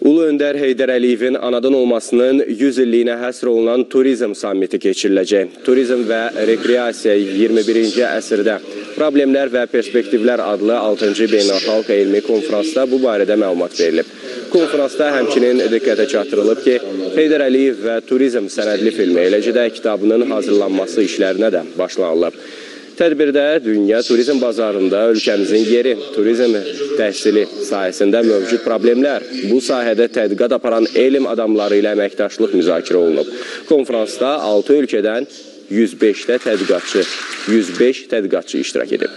Ulu Öndər Heydər Əliyevin anadan olmasının 100 illiyinə həsr olunan turizm sammiti keçiriləcək. Turizm və rekreasiya 21-ci əsrdə problemlər və perspektivlər adlı 6-cı beynəlxalq elmi konfransda bu barədə məlumat verilib. Konfransda həmçinin diqqətə çatdırılıb ki, Heydər Əliyev və turizm sənədli filmi, eləcə də kitabının hazırlanması işlərinə də başlanılıb. Tədbirdə dünya turizm bazarında ölkəmizin yeri, turizm təhsili sahəsində mövcud problemlər, bu sahədə tədqiqat aparan elm adamları ilə əməkdaşlıq müzakirə olunub. Konfransda 6 ölkədən 105-də tədqiqatçı, 105 tədqiqatçı iştirak edib.